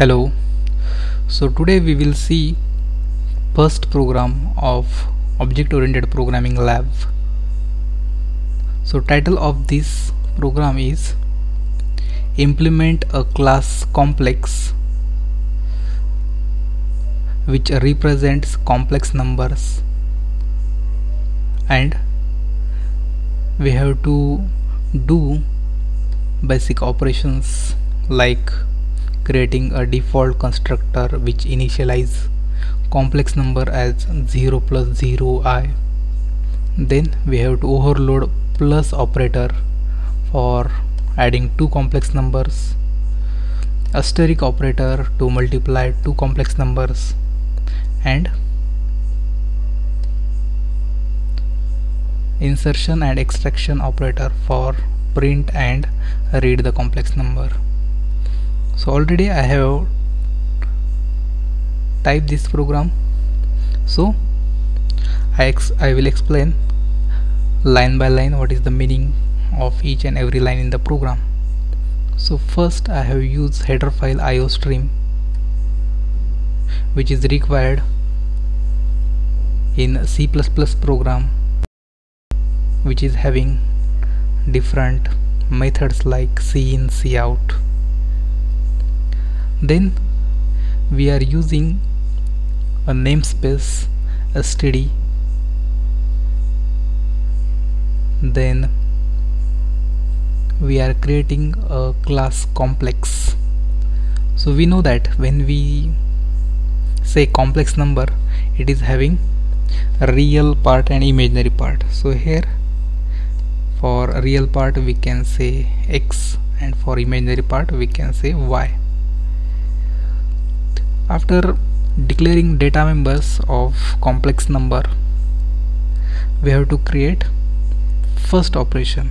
hello. So today we will see first program of object oriented programming lab. So title of this program is implement a class complex which represents complex numbers. And we have to do basic operations like creating a default constructor which initialize complex number as 0 plus 0 i. Then we have to overload plus operator for adding two complex numbers asterisk operator to multiply two complex numbers and insertion and extraction operator for print and read the complex number so already I have typed this program. So I, ex I will explain line by line what is the meaning of each and every line in the program. So first I have used header file iostream which is required in C++ program which is having different methods like cin cout then we are using a namespace std then we are creating a class complex. So we know that when we say complex number it is having real part and imaginary part. So here for real part we can say x and for imaginary part we can say y after declaring data members of complex number we have to create first operation.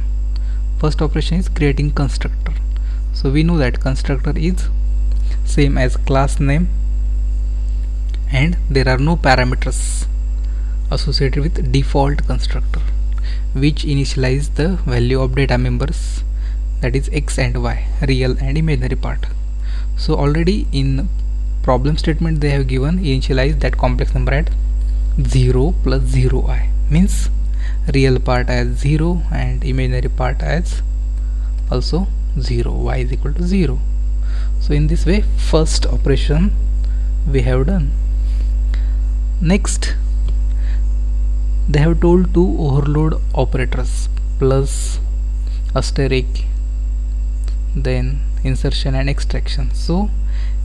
First operation is creating constructor. So we know that constructor is same as class name and there are no parameters associated with default constructor which initialize the value of data members that is x and y real and imaginary part. So already in problem statement they have given initialize that complex number at 0 plus 0 i. Means real part as 0 and imaginary part as also 0 y is equal to 0 so in this way first operation we have done. Next they have told to overload operators plus asterisk then insertion and extraction. So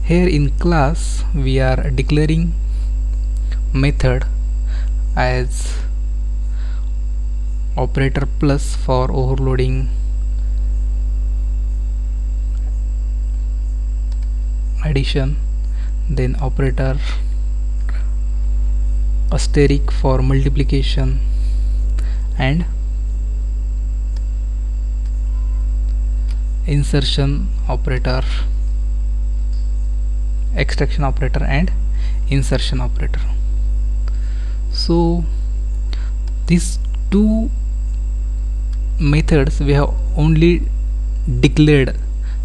here in class we are declaring method as operator plus for overloading addition then operator asterisk for multiplication and insertion operator extraction operator and insertion operator. So these two methods we have only declared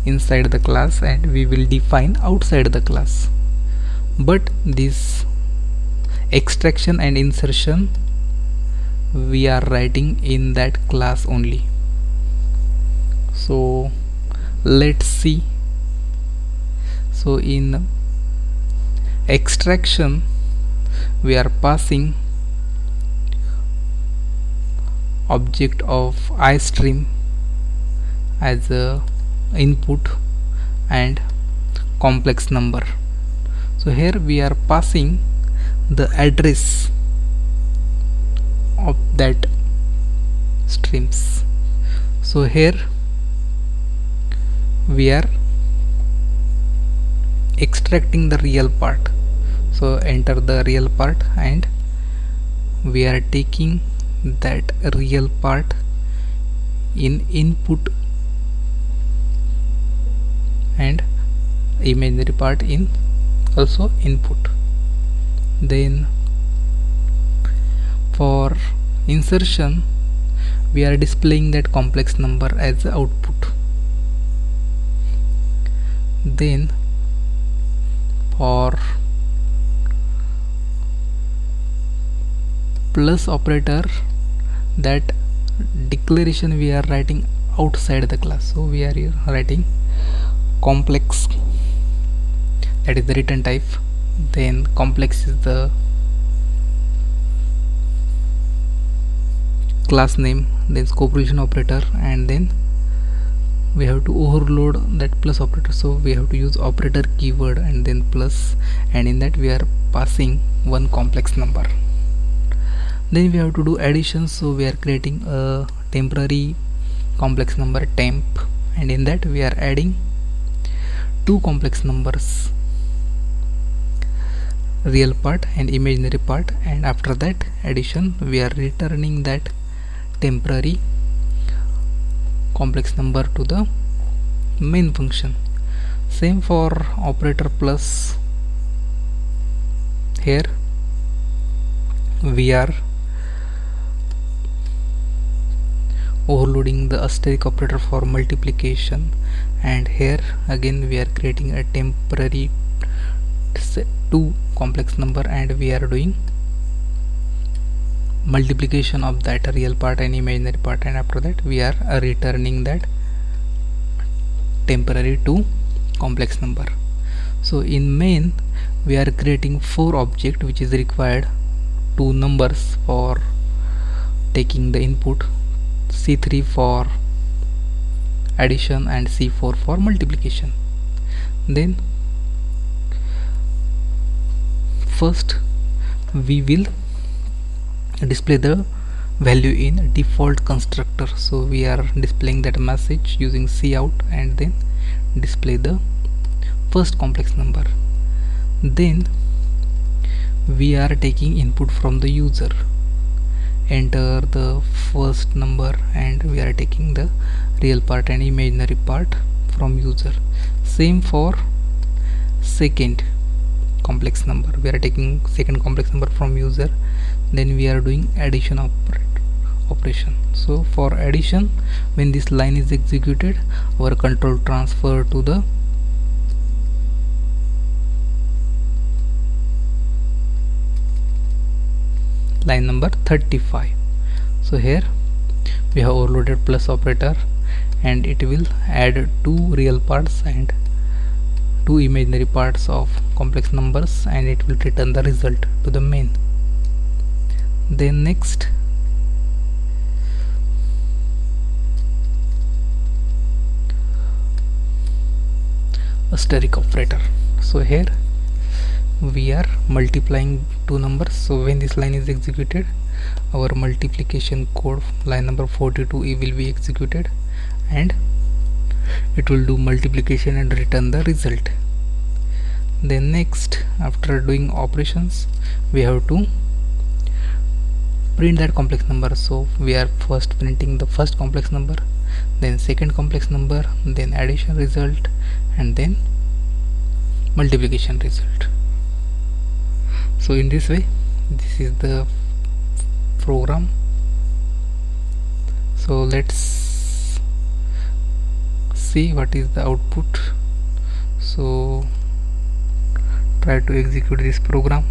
inside the class and we will define outside the class. But this extraction and insertion we are writing in that class only. So let's see. So in extraction we are passing object of istream as a input and complex number. So here we are passing the address of that streams. So here we are extracting the real part so enter the real part and we are taking that real part in input and imaginary part in also input. Then for insertion we are displaying that complex number as output. Then for plus operator that declaration we are writing outside the class. So we are here writing complex. That is the return type. Then complex is the class name then scope revision operator and then we have to overload that plus operator. So we have to use operator keyword and then plus and in that we are passing one complex number then we have to do addition so we are creating a temporary complex number temp. And in that we are adding two complex numbers. Real part and imaginary part. And after that addition we are returning that temporary complex number to the main function. Same for operator plus. Here we are overloading the asterisk operator for multiplication. And here again we are creating a temporary two complex number and we are doing multiplication of that real part and imaginary part. And after that we are returning that temporary two complex number. So in main we are creating four object which is required two numbers for taking the input c3 for addition and c4 for multiplication. Then first we will display the value in default constructor. So we are displaying that message using cout and then display the first complex number. Then we are taking input from the user enter the first number and we are taking the real part and imaginary part from user. Same for second complex number. We are taking second complex number from user. Then we are doing addition operation. So for addition when this line is executed our control transfer to the line number 35 so here we have overloaded plus operator and it will add two real parts and two imaginary parts of complex numbers and it will return the result to the main. Then next asterisk operator. So here we are multiplying two numbers. So when this line is executed our multiplication code line number 42 will be executed and it will do multiplication and return the result. Then next after doing operations we have to print that complex number. So we are first printing the first complex number then second complex number then addition result and then multiplication result so in this way this is the program. So let's see what is the output. So try to execute this program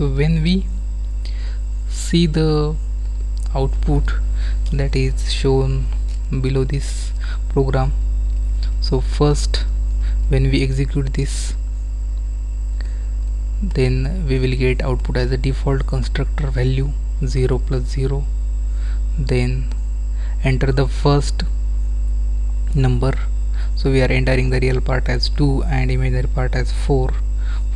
so when we see the output that is shown below this program so first when we execute this then we will get output as a default constructor value 0 plus 0 then enter the first number. So we are entering the real part as 2 and imaginary part as 4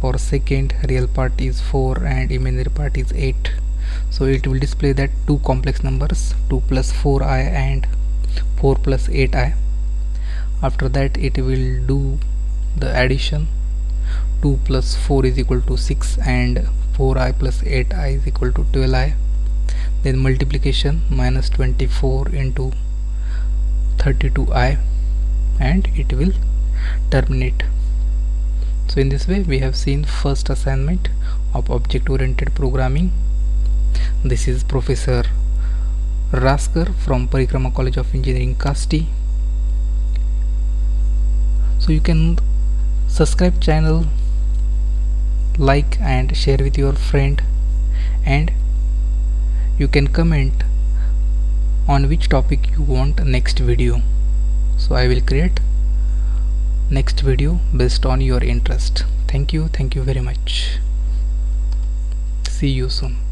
for second real part is 4 and imaginary part is 8 so it will display that two complex numbers 2 plus 4i and 4 plus 8i after that it will do the addition. 2 plus 4 is equal to 6 and 4i plus 8i is equal to 12i then multiplication minus 24 into 32i and it will terminate so in this way we have seen first assignment of object oriented programming. This is professor Raskar from Parikrama College of Engineering Kashti. So you can subscribe channel like and share with your friend and you can comment on which topic you want next video. So I will create next video based on your interest. Thank you. Thank you very much. See you soon